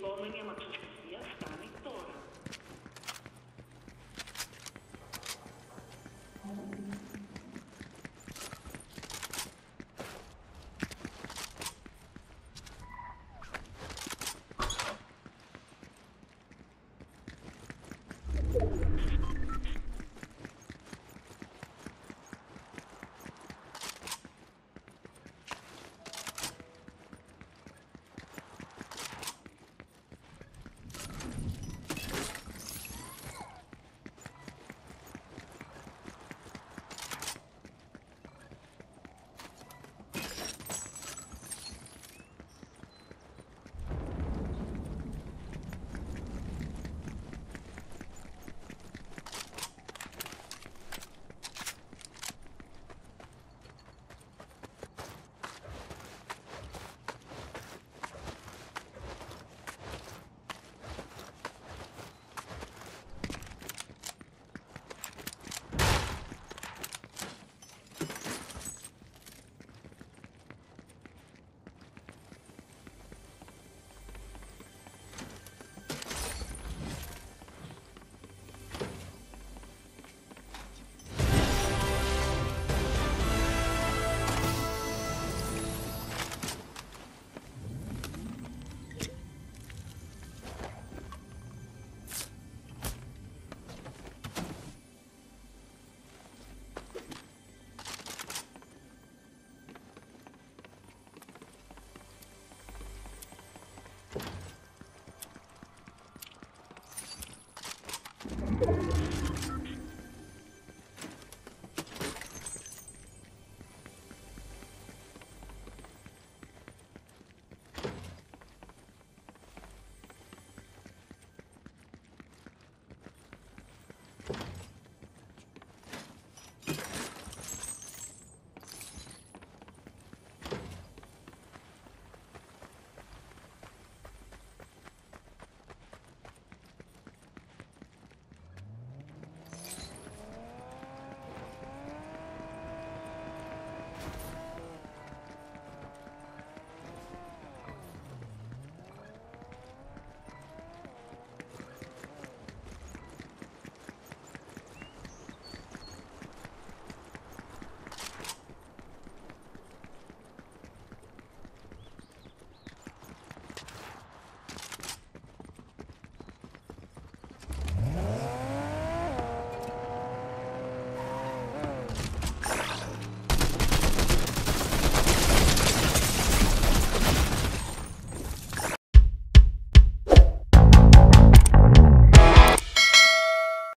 forming a